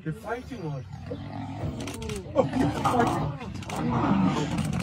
You're fighting or? Oh, you're fighting.